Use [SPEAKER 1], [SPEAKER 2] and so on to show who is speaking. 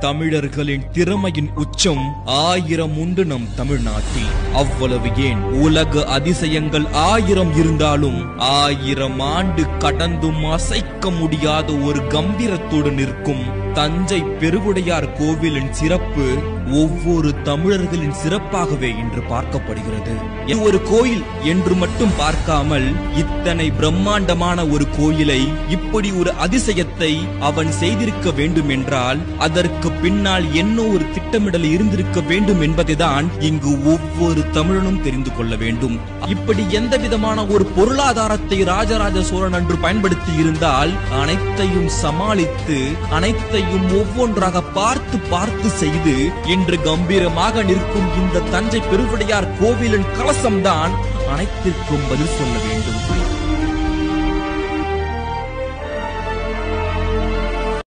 [SPEAKER 1] தமிழர்களின் திறமையின் உச்சம் ஆயிரம் உண்டு நம் தமிழ்நாட்டில். அவ்வளவு ஏன்? உலக அதிசயங்கள் ஆயிரம் இருந்தாலும் ஆயிரம் ஆண்டு கடந்தும் அசைக்க முடியாத ஒரு கம்பீரத்தோடு நிற்கும் தஞ்சை பெருவுடையார் கோவிலின் சிறப்பு ஒவ்வொரு தமிழர்களின் சிறப்பாகவே இன்று பார்க்கப்படுகிறது. ஒரு கோயில் என்று மட்டும் பார்க்காமல் இத்தனை பிரம்மாண்டமான ஒரு கோயிலை இப்படி ஒரு அதிசயத்தை அவன் செய்திருக்க வேண்டும் என்றால் அதற்கு பின்னால் என்ன ஒரு திட்டமிடல் இருந்திருக்க வேண்டும் என்பதைதான் இங்கு ஒவ்வொரு தமிழனும் தெரிந்து கொள்ள வேண்டும். இப்படி எந்த விதமான ஒரு பொருளாதாரத்தை ராஜராஜ சோழன் அன்று பயன்படுத்தி இருந்தால் அனைத்தையும் சமாளித்து அனைத்தையும் ஒவ்வொன்றாக பார்த்து பார்த்து செய்து இன்று கம்பீரமாக நிற்கும் இந்த தஞ்சை பெருவுடையார் கோவிலின் கலசம்தான் அனைத்திற்கும் பதில் சொல்ல வேண்டும்.